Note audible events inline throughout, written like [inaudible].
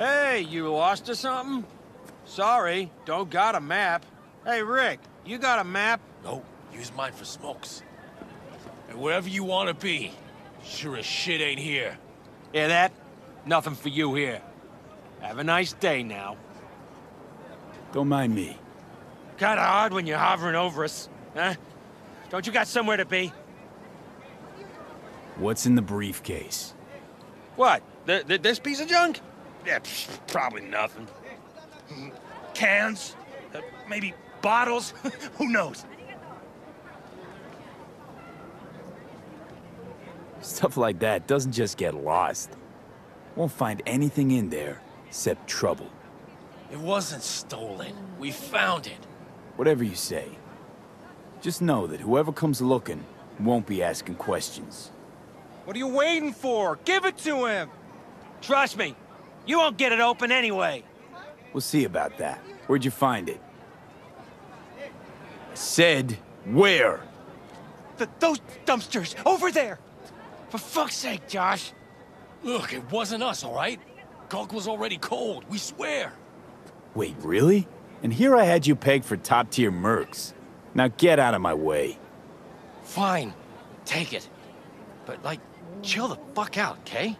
Hey, you lost or something? Sorry, don't got a map. Hey, Rick, you got a map? No, use mine for smokes. And wherever you want to be, sure as shit ain't here. Hear that? Nothing for you here. Have a nice day now. Don't mind me. Kinda hard when you're hovering over us, huh? Don't you got somewhere to be? What's in the briefcase? What? Th th this piece of junk? Yeah, psh, probably nothing. Cans? Uh, maybe bottles? [laughs] Who knows? Stuff like that doesn't just get lost. Won't find anything in there except trouble. It wasn't stolen. We found it. Whatever you say. Just know that whoever comes looking won't be asking questions. What are you waiting for? Give it to him! Trust me, you won't get it open anyway. We'll see about that. Where'd you find it? I said, where? Th those dumpsters, over there! For fuck's sake, Josh. Look, it wasn't us, all right? Gulk was already cold, we swear. Wait, really? And here I had you pegged for top-tier mercs. Now get out of my way. Fine, take it. But, like, chill the fuck out, okay?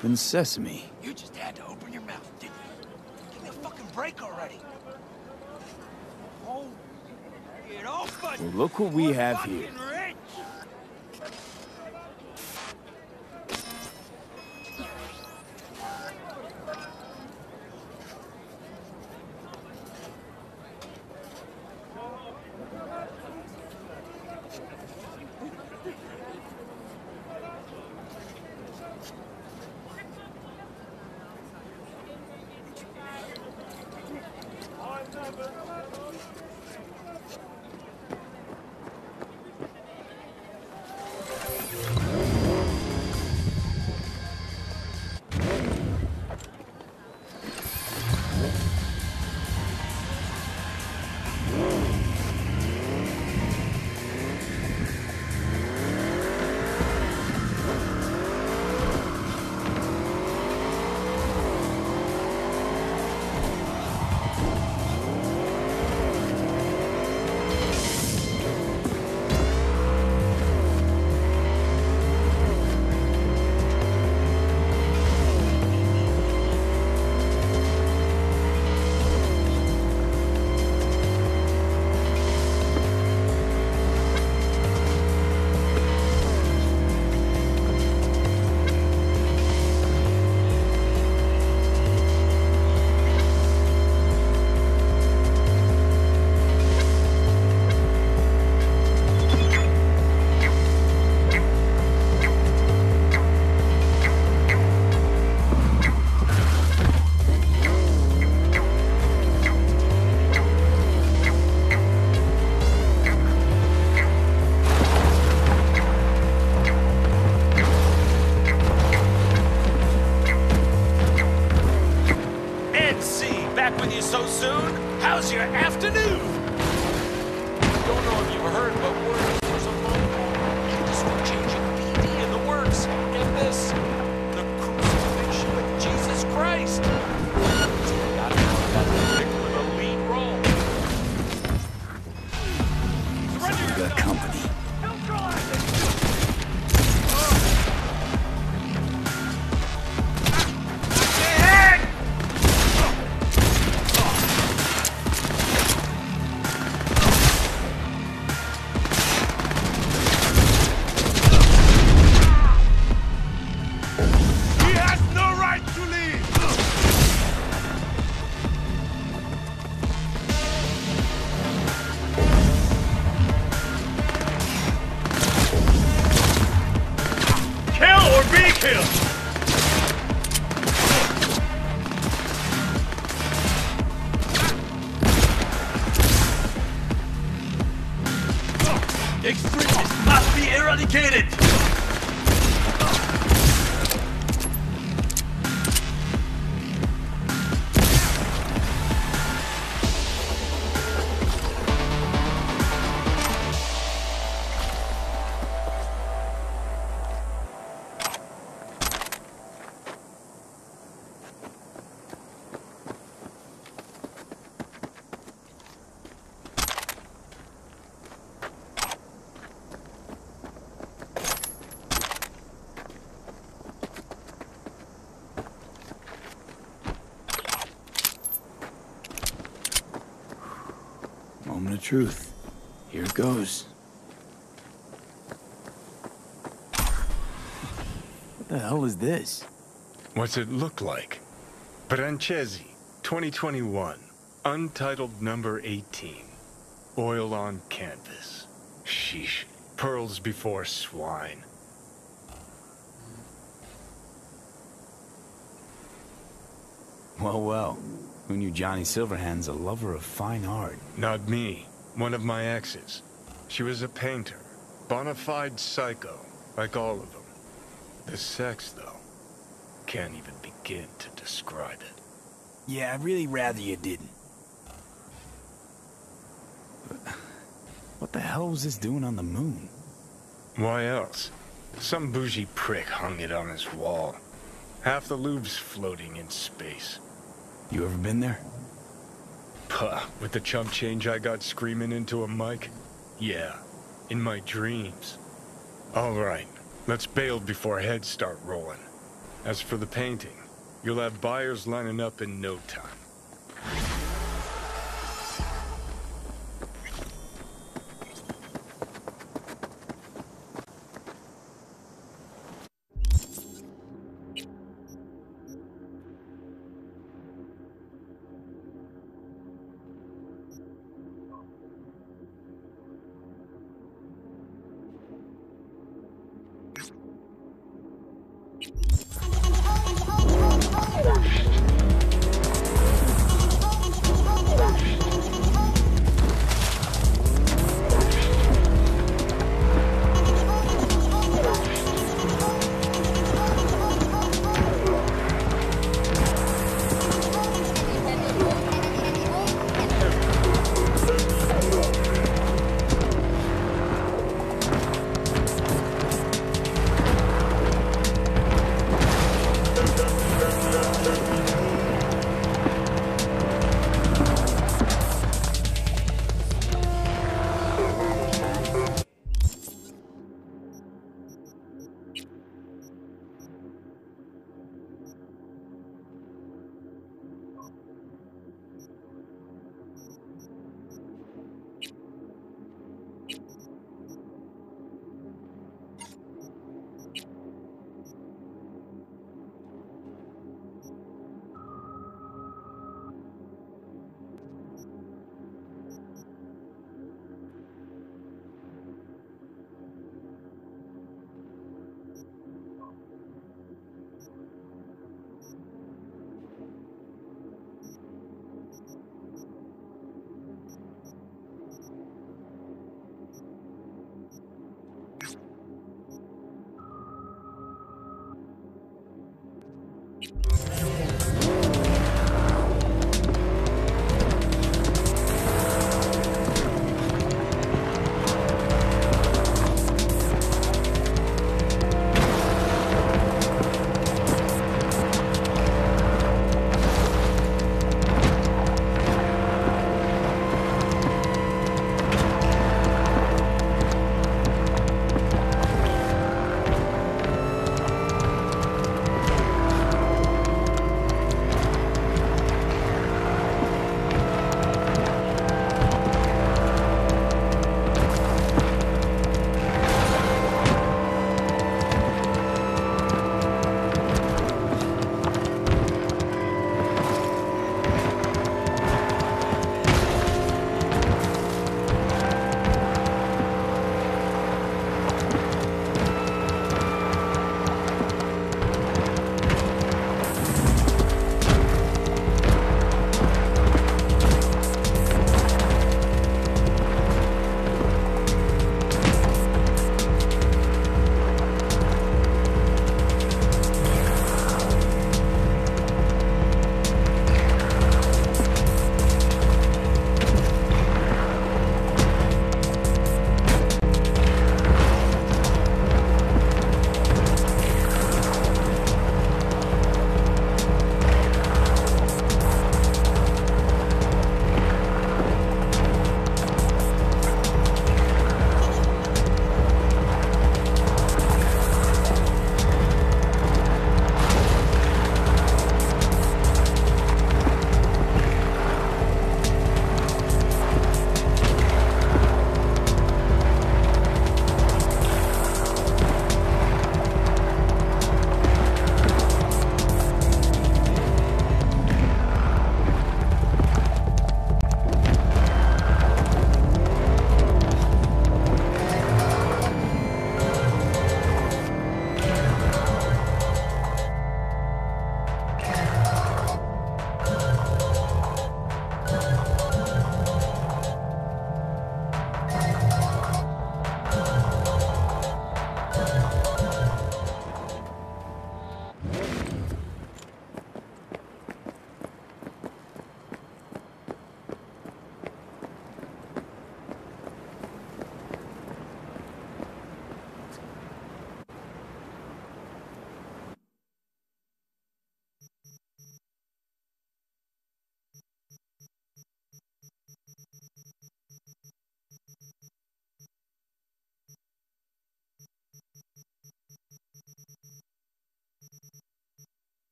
Open sesame. You just had to open your mouth, didn't you? Give me a fucking break already. Oh, get off us! Well, look what we have here. You so soon? How's your afternoon? Don't know if you've heard, but we're for some industry changing BD in the works. Get this, the crucifixion of Jesus Christ. Got a lead role. We company. Truth. Here it goes. What the hell is this? What's it look like? Brancesi, 2021. Untitled number 18. Oil on canvas. Sheesh. Pearls before swine. Well, well. Who knew Johnny Silverhand's a lover of fine art? Not me. One of my exes. She was a painter. Bona fide psycho, like all of them. The sex, though. Can't even begin to describe it. Yeah, I'd really rather you didn't. What the hell was this doing on the moon? Why else? Some bougie prick hung it on his wall. Half the Louvre's floating in space. You ever been there? Puh, with the chump change I got screaming into a mic? Yeah, in my dreams. All right, let's bail before heads start rolling. As for the painting, you'll have buyers lining up in no time.